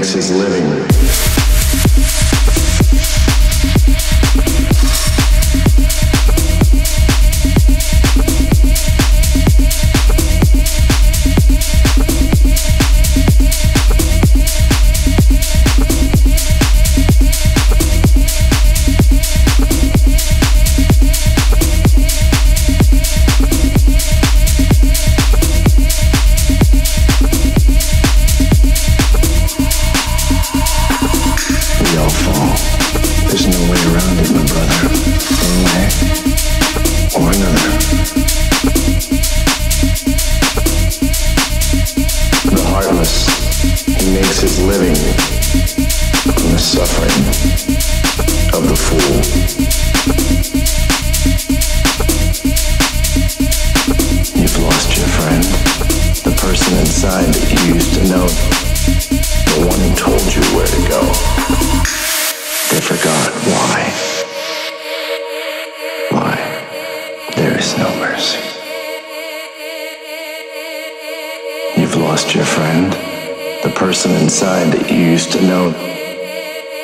makes his living. Inside that you friend The person inside that you used to know. The one who told you connected, like tides around the person force that you used to know,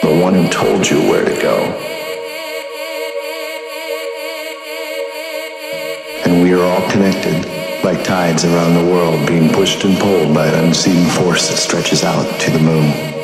the one who told you where to go. And we are all connected like tides around the world being pushed and pulled by an unseen force that stretches out to the moon.